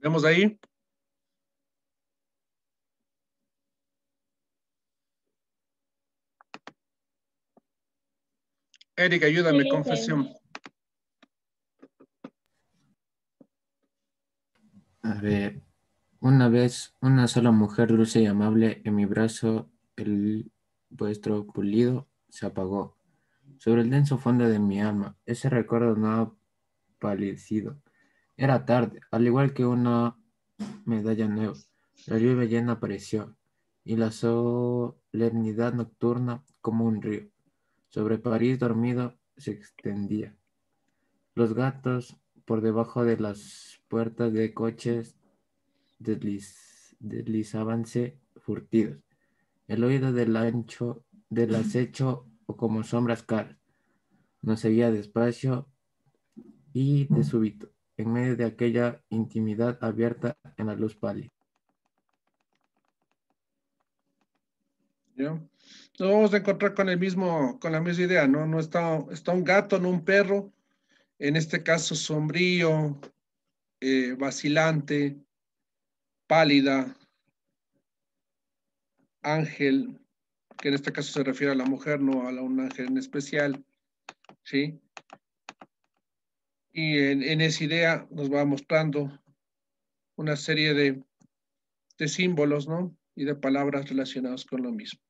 ¿Vemos ahí? Erika, ayúdame, Sí, confesión. A ver, una vez una sola mujer dulce y amable en mi brazo, el vuestro pulido se apagó. Sobre el denso fondo de mi alma, ese recuerdo no ha palidecido. Era tarde, al igual que una medalla nueva. La lluvia llena apareció, y la solemnidad nocturna, como un río, sobre París dormido se extendía. Los gatos por debajo de las puertas de coches desliz- deslizábanse furtivos. El oído del ancho del acecho o como sombras caras. Nos seguía despacio y de súbito, en medio de aquella intimidad abierta en la luz pálida. ¿ya? Nos vamos a encontrar con el mismo, con la misma idea, ¿no? No está, está un gato, no un perro, en este caso sombrío, eh, vacilante, pálida, ángel, que en este caso se refiere a la mujer, no a un ángel en especial, ¿sí? Y en, esa idea nos va mostrando una serie de, de símbolos, ¿no? Y de palabras relacionadas con lo mismo.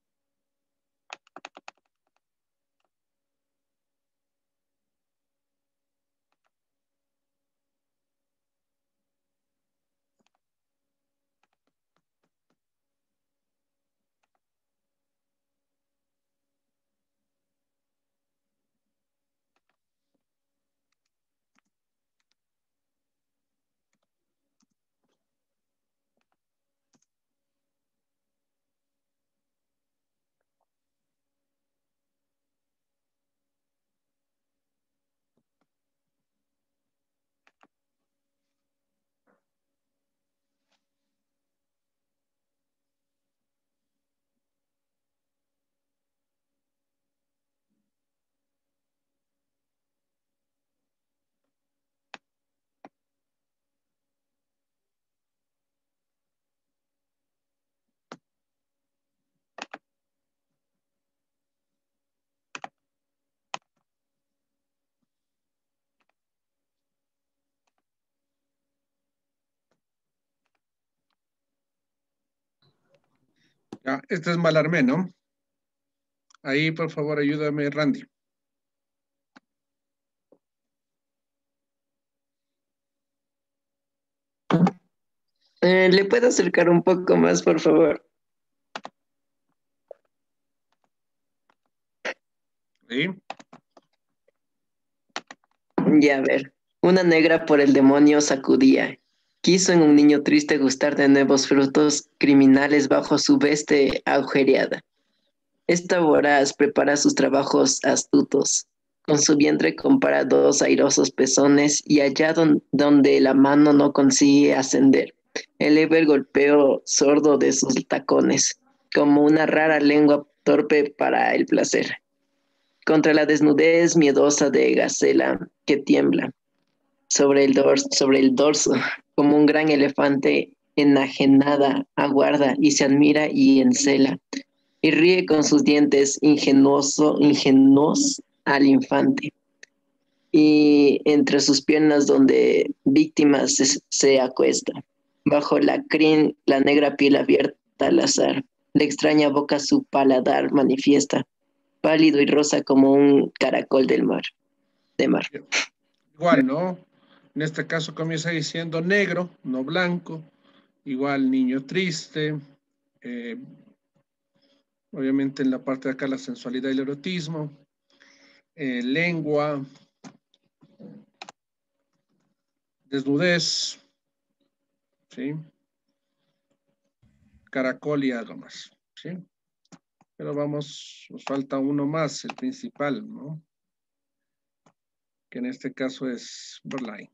Ya, este es Malarmé, ¿no? Ahí, por favor, ayúdame, Randy. Eh, ¿Le puedo acercar un poco más, por favor? ¿Sí? Ya a ver. Una negra por el demonio sacudía. Quiso en un niño triste gustar de nuevos frutos criminales bajo su veste agujereada. Esta voraz prepara sus trabajos astutos. Con su vientre compara dos airosos pezones y allá don- donde la mano no consigue ascender, eleva el golpeo sordo de sus tacones, como una rara lengua torpe para el placer. Contra la desnudez miedosa de Gacela que tiembla sobre el, sobre el dorso, como un gran elefante enajenada, aguarda y se admira y encela, y ríe con sus dientes ingenuoso, ingenuos al infante. Y entre sus piernas donde víctimas se, se acuesta, bajo la crin, la negra piel abierta al azar, la extraña boca su paladar manifiesta, pálido y rosa como un caracol del mar, de mar. Igual, ¿no? En este caso comienza diciendo negro, no blanco. Igual niño triste. eh, obviamente en la parte de acá la sensualidad y el erotismo. eh, lengua. Desnudez. ¿Sí? Caracol y algo más. ¿Sí? Pero vamos, nos falta uno más, el principal, ¿no? Que en este caso es Berlín.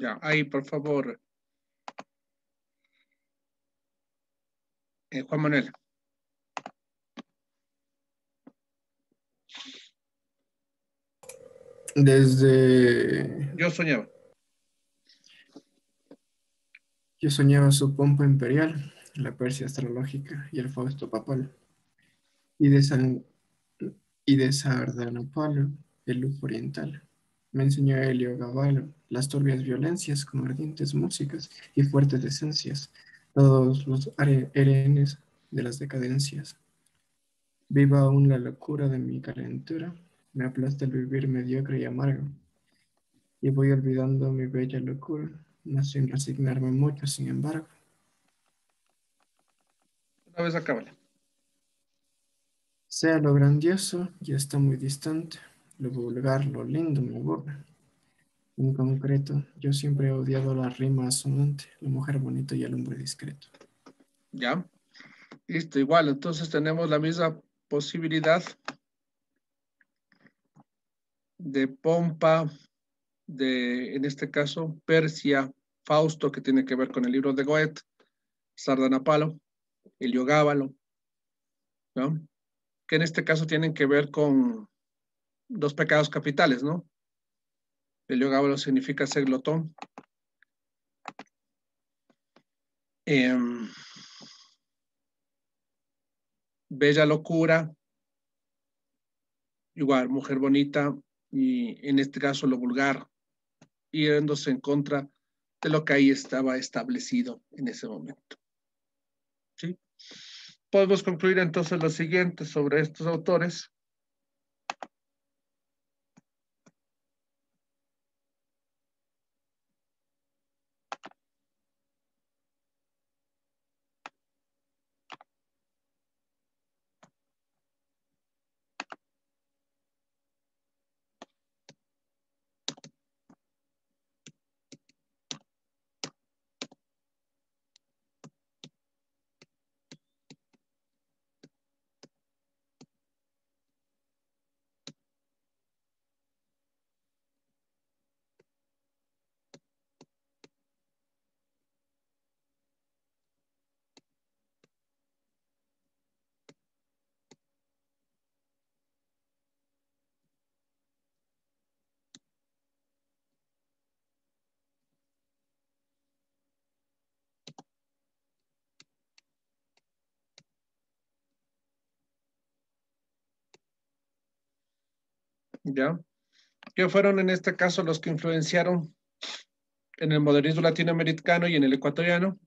Ya, ahí, por favor. Eh, Juan Manuel. Desde Yo soñaba. yo soñaba su pompa imperial, la Persia astrológica y el Fausto papal, y de San y de Sardanapalo, el lujo oriental. Me enseñó Helio las turbias violencias con ardientes músicas y fuertes esencias, todos los are- herenes de las decadencias. Viva aún la locura de mi calentura, me aplasta el vivir mediocre y amargo. Y voy olvidando mi bella locura, no sin resignarme mucho, sin embargo. Una vez acábale. Sea lo grandioso, ya está muy distante, lo vulgar, lo lindo me aburre. En concreto, yo siempre he odiado la rima asonante, la mujer bonita y el hombre discreto. Ya. Listo, igual. Entonces tenemos la misma posibilidad de pompa, de, en este caso, Persia, Fausto, que tiene que ver con el libro de Goethe, Sardanapalo, Heliogábalo, ¿no? Que en este caso tienen que ver con dos pecados capitales, ¿no? Heliogábalo significa ser glotón. Em, Bella locura, igual, mujer bonita, y en este caso lo vulgar, yéndose en contra de lo que ahí estaba establecido en ese momento. ¿Sí? Podemos concluir entonces lo siguiente sobre estos autores. ¿Ya? Que fueron en este caso los que influenciaron en el modernismo latinoamericano y en el ecuatoriano,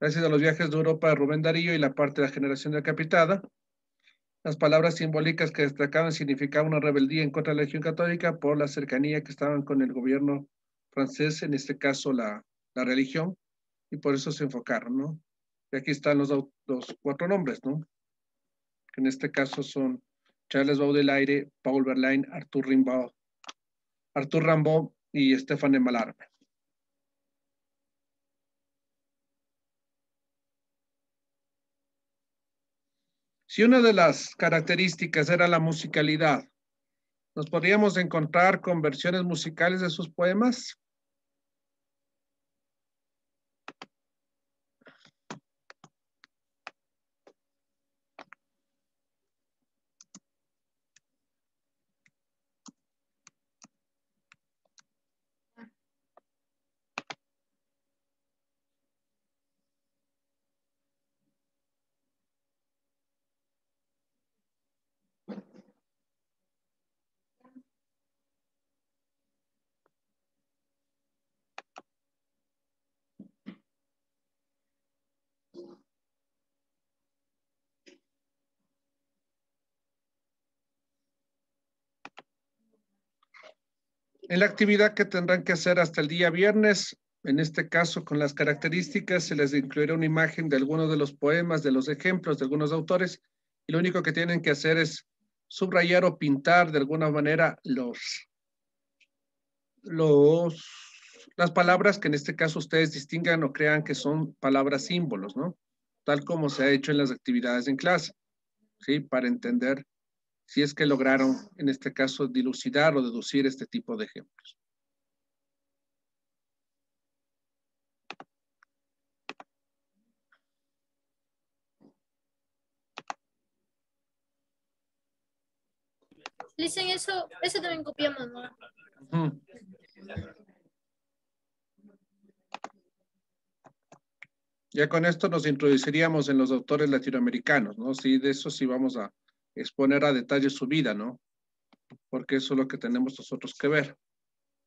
gracias a los viajes de Europa de Rubén Darío y la parte de la generación decapitada. Las palabras simbólicas que destacaban significaban una rebeldía en contra de la religión católica por la cercanía que estaban con el gobierno francés, en este caso la, la religión, y por eso se enfocaron, ¿no? Y aquí están los, los cuatro nombres, ¿no? Que en este caso son Charles Baudelaire, Paul Verlaine, Arthur Rimbaud, Arthur Rimbaud y Stéphane Mallarmé. Si una de las características era la musicalidad, ¿nos podríamos encontrar con versiones musicales de sus poemas? En la actividad que tendrán que hacer hasta el día viernes, en este caso con las características, se les incluirá una imagen de algunos de los poemas, de los ejemplos de algunos autores, y lo único que tienen que hacer es subrayar o pintar de alguna manera los, los, las palabras que en este caso ustedes distingan o crean que son palabras símbolos, ¿no? Tal como se ha hecho en las actividades en clase, ¿sí? Para entender si es que lograron, en este caso, dilucidar o deducir este tipo de ejemplos. Dicen eso, eso también copiamos, ¿no? Ya con esto nos introduciríamos en los autores latinoamericanos, ¿no? Sí, de eso sí vamos a, exponer a detalle su vida, ¿no? Porque eso es lo que tenemos nosotros que ver,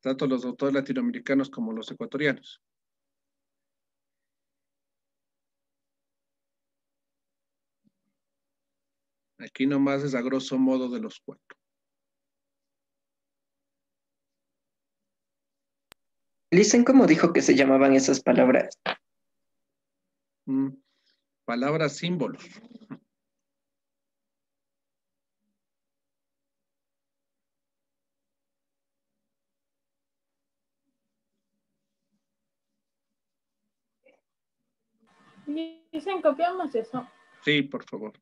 tanto los autores latinoamericanos como los ecuatorianos. Aquí nomás es a grosso modo de los cuatro. Listen cómo dijo que se llamaban esas palabras. Mm, Palabras símbolos. Dicen copiamos eso. Sí, por favor.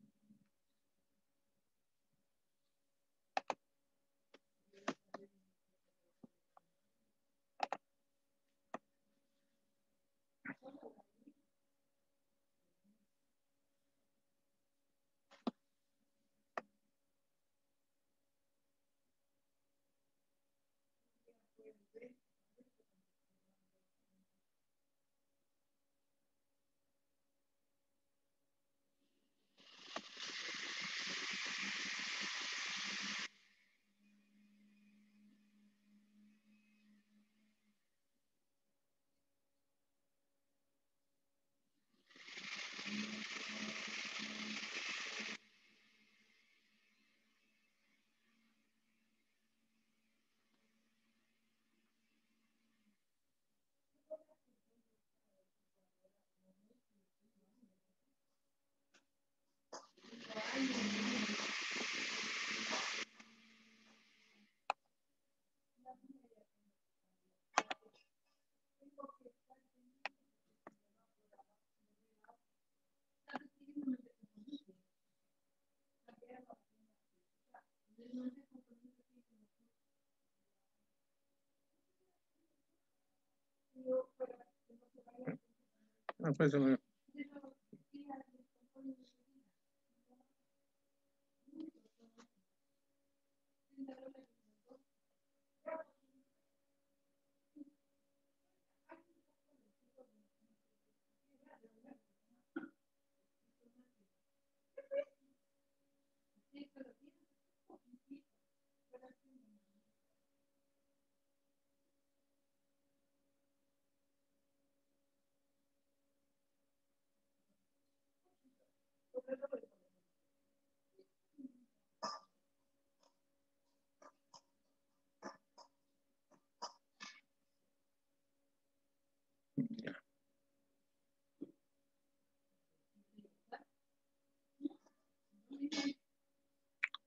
Ah, pues,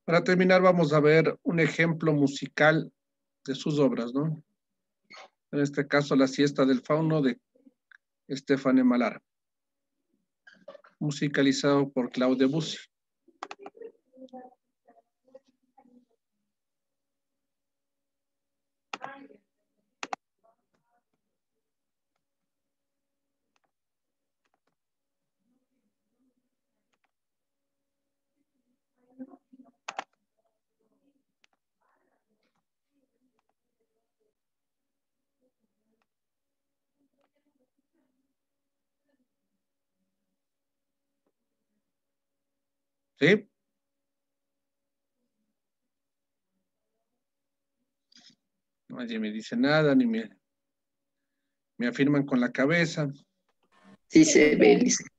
Para terminar, vamos a ver un ejemplo musical de sus obras, ¿no? En este caso, La siesta del fauno de Estefane Malara, musicalizado por Claude Debussy. ¿Sí? Nadie me dice nada, ni me, me afirman con la cabeza. Sí se ve, Listen.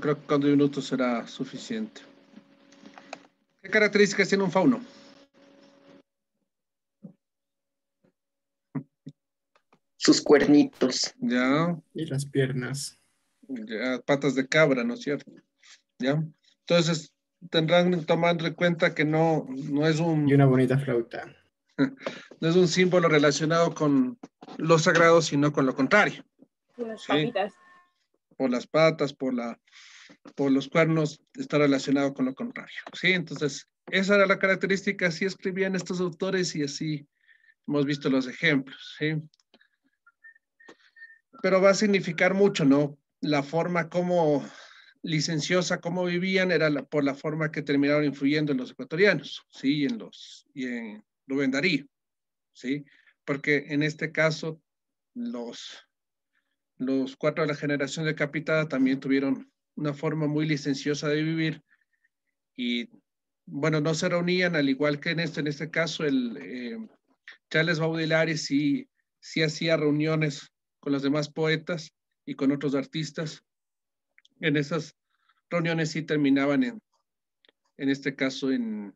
Creo que con 10 minutos será suficiente. ¿Qué características tiene un fauno? Sus cuernitos. Ya, Y las piernas. ya, patas de cabra, ¿no es cierto? Ya. Entonces, tendrán tomando en cuenta que no, no es un Y una bonita flauta. no es un símbolo relacionado con lo sagrado, sino con lo contrario. Las Sí. Por las patas, por, la, por los cuernos, está relacionado con lo contrario. Sí, entonces, esa era la característica, así escribían estos autores y así hemos visto los ejemplos. ¿sí? Pero va a significar mucho, ¿no? La forma como licenciosa, cómo vivían, era la- por la forma que terminaron influyendo en los ecuatorianos, ¿sí? Y en, los, y en Rubén Darío, ¿sí? Porque en este caso, los, los cuatro de la generación decapitada también tuvieron una forma muy licenciosa de vivir y, bueno, no se reunían, al igual que en este, en este caso, el eh, Charles Baudelaire sí, sí hacía reuniones con los demás poetas y con otros artistas. En esas reuniones sí terminaban en, en este caso, en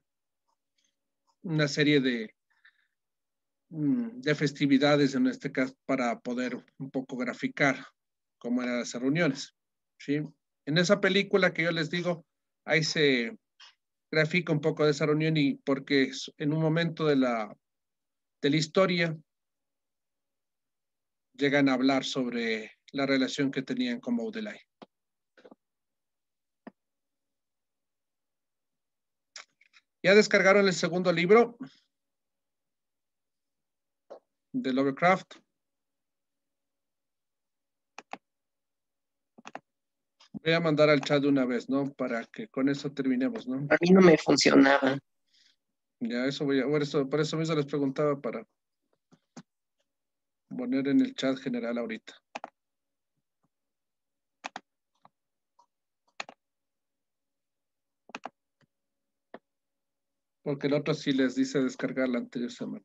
una serie de, de festividades, en este caso, para poder un poco graficar cómo eran esas reuniones. ¿sí? En esa película que yo les digo, ahí se grafica un poco de esa reunión y porque en un momento de la, de la historia llegan a hablar sobre la relación que tenían con Baudelaire. ¿Ya descargaron el segundo libro de Lovecraft? Voy a mandar al chat de una vez, ¿no? Para que con eso terminemos, ¿no? A mí no me funcionaba. Ya, eso voy a, por eso, por eso mismo les preguntaba para poner en el chat general ahorita. Porque el otro sí les dice descargar la anterior semana.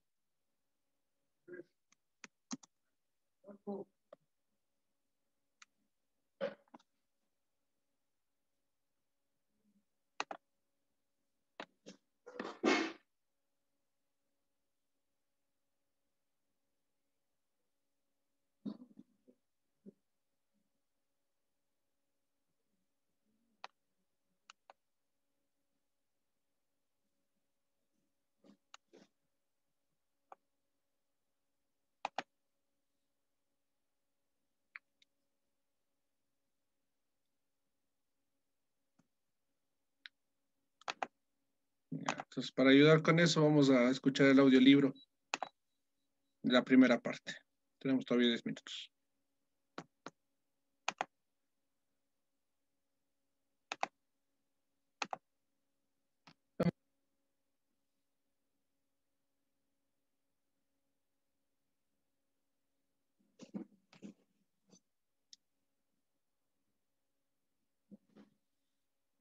Entonces, para ayudar con eso, vamos a escuchar el audiolibro, de la primera parte. Tenemos todavía 10 minutos.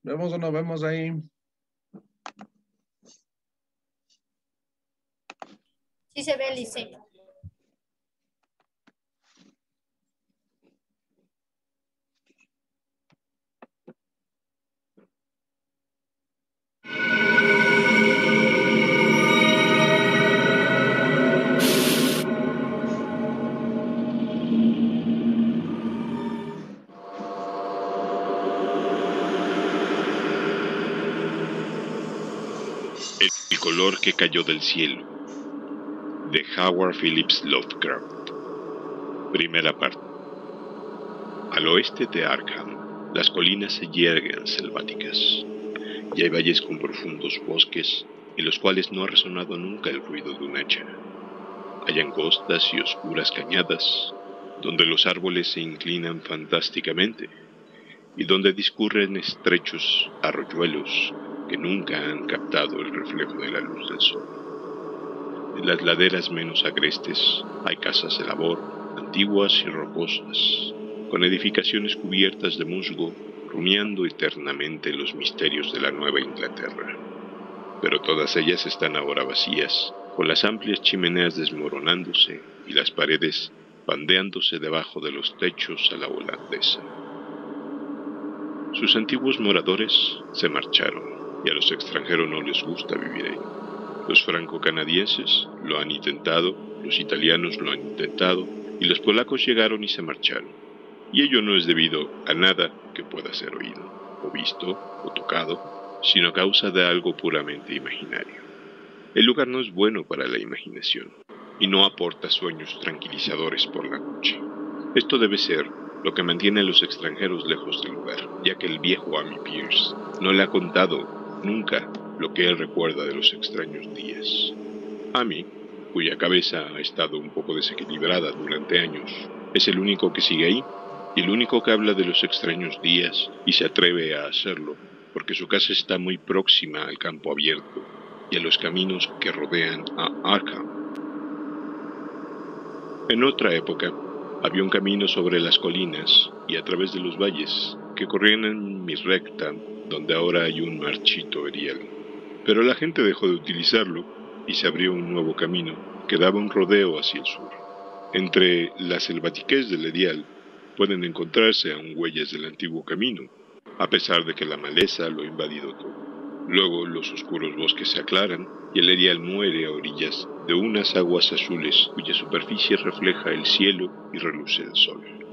¿Vemos o no vemos ahí? Sí se ve el diseño. El color que cayó del cielo. De Howard Phillips Lovecraft. Primera parte. Al oeste de Arkham, las colinas se yerguen selváticas, y hay valles con profundos bosques en los cuales no ha resonado nunca el ruido de un hacha. Hay angostas y oscuras cañadas, donde los árboles se inclinan fantásticamente, y donde discurren estrechos arroyuelos que nunca han captado el reflejo de la luz del sol. En las laderas menos agrestes hay casas de labor, antiguas y rocosas, con edificaciones cubiertas de musgo, rumiando eternamente los misterios de la Nueva Inglaterra. Pero todas ellas están ahora vacías, con las amplias chimeneas desmoronándose y las paredes pandeándose debajo de los techos a la holandesa. Sus antiguos moradores se marcharon y a los extranjeros no les gusta vivir ahí. Los franco-canadienses lo han intentado, los italianos lo han intentado y los polacos llegaron y se marcharon. Y ello no es debido a nada que pueda ser oído, o visto, o tocado, sino a causa de algo puramente imaginario. El lugar no es bueno para la imaginación y no aporta sueños tranquilizadores por la noche. Esto debe ser lo que mantiene a los extranjeros lejos del lugar, ya que el viejo Amy Pierce no le ha contado nunca lo que él recuerda de los extraños días. Amy, cuya cabeza ha estado un poco desequilibrada durante años, es el único que sigue ahí y el único que habla de los extraños días y se atreve a hacerlo, porque su casa está muy próxima al campo abierto y a los caminos que rodean a Arkham. En otra época, había un camino sobre las colinas y a través de los valles que corrían en mi recta, donde ahora hay un marchito erial. Pero la gente dejó de utilizarlo y se abrió un nuevo camino que daba un rodeo hacia el sur. Entre la selvatiquez del erial pueden encontrarse aún huellas del antiguo camino, a pesar de que la maleza lo ha invadido todo. Luego los oscuros bosques se aclaran y el erial muere a orillas de unas aguas azules cuya superficie refleja el cielo y reluce el sol.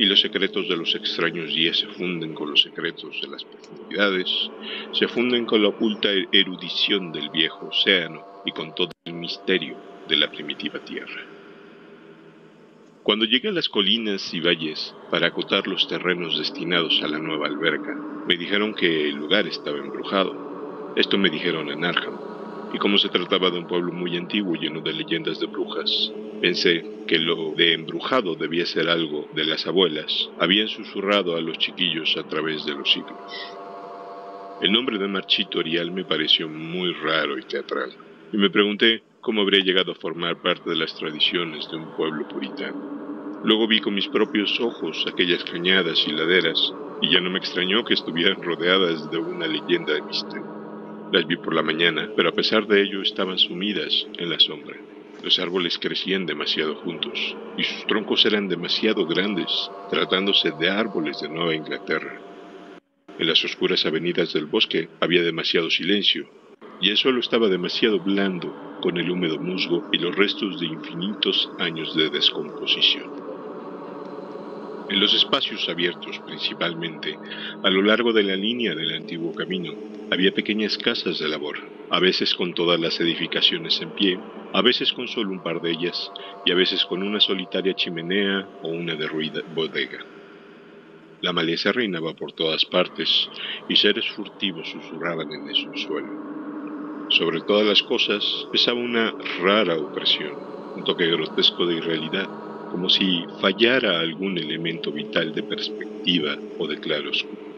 Y los secretos de los extraños días se funden con los secretos de las profundidades, se funden con la oculta erudición del viejo océano y con todo el misterio de la primitiva tierra. Cuando llegué a las colinas y valles para acotar los terrenos destinados a la nueva alberca, me dijeron que el lugar estaba embrujado. Esto me dijeron en Arkham, y como se trataba de un pueblo muy antiguo lleno de leyendas de brujas, pensé que lo de embrujado debía ser algo de las abuelas, habían susurrado a los chiquillos a través de los siglos. El nombre de Marchito Arial me pareció muy raro y teatral, y me pregunté cómo habría llegado a formar parte de las tradiciones de un pueblo puritano. Luego vi con mis propios ojos aquellas cañadas y laderas, y ya no me extrañó que estuvieran rodeadas de una leyenda de misterio. Las vi por la mañana, pero a pesar de ello estaban sumidas en la sombra. Los árboles crecían demasiado juntos, y sus troncos eran demasiado grandes, tratándose de árboles de Nueva Inglaterra. En las oscuras avenidas del bosque había demasiado silencio, y el suelo estaba demasiado blando con el húmedo musgo y los restos de infinitos años de descomposición. En los espacios abiertos principalmente, a lo largo de la línea del antiguo camino, había pequeñas casas de labor, a veces con todas las edificaciones en pie, a veces con solo un par de ellas, y a veces con una solitaria chimenea o una derruida bodega. La maleza reinaba por todas partes, y seres furtivos susurraban en el subsuelo. Sobre todas las cosas pesaba una rara opresión, un toque grotesco de irrealidad, como si fallara algún elemento vital de perspectiva o de claroscuro.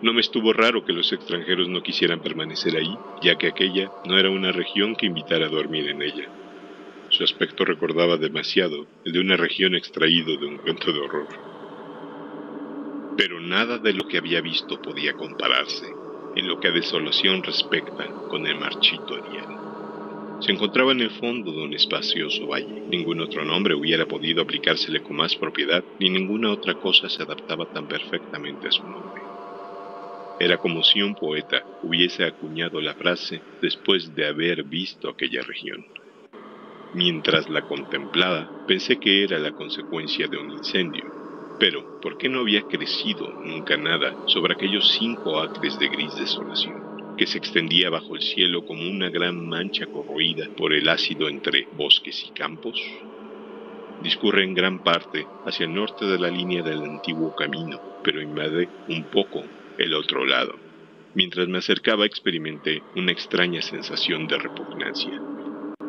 No me estuvo raro que los extranjeros no quisieran permanecer ahí, ya que aquella no era una región que invitara a dormir en ella. Su aspecto recordaba demasiado el de una región extraído de un cuento de horror. Pero nada de lo que había visto podía compararse en lo que a desolación respecta con el marchito Ariel. Se encontraba en el fondo de un espacioso valle. Ningún otro nombre hubiera podido aplicársele con más propiedad, ni ninguna otra cosa se adaptaba tan perfectamente a su nombre. Era como si un poeta hubiese acuñado la frase después de haber visto aquella región. Mientras la contemplaba, pensé que era la consecuencia de un incendio. Pero, ¿por qué no había crecido nunca nada sobre aquellos cinco acres de gris desolación? Que se extendía bajo el cielo como una gran mancha corroída por el ácido entre bosques y campos? Discurre en gran parte hacia el norte de la línea del antiguo camino, pero invade un poco el otro lado. Mientras me acercaba experimenté una extraña sensación de repugnancia,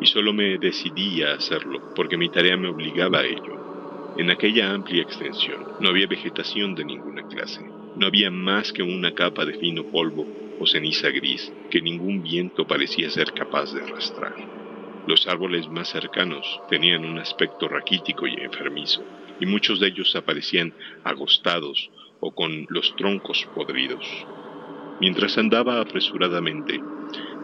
y solo me decidí a hacerlo porque mi tarea me obligaba a ello. En aquella amplia extensión no había vegetación de ninguna clase, no había más que una capa de fino polvo o ceniza gris que ningún viento parecía ser capaz de arrastrar. Los árboles más cercanos tenían un aspecto raquítico y enfermizo, y muchos de ellos aparecían agostados o con los troncos podridos. Mientras andaba apresuradamente,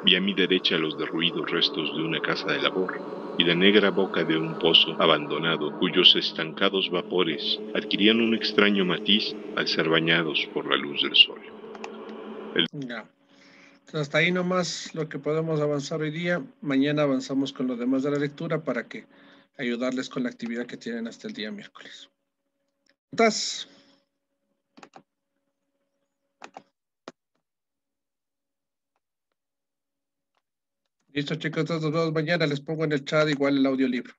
vi a mi derecha los derruidos restos de una casa de labor y la negra boca de un pozo abandonado cuyos estancados vapores adquirían un extraño matiz al ser bañados por la luz del sol. Ya. hasta ahí nomás lo que podemos avanzar hoy día. Mañana avanzamos con lo demás de la lectura para que ayudarles con la actividad que tienen hasta el día miércoles. ¿Estás? Listo, chicos, todos mañana les pongo en el chat igual el audiolibro.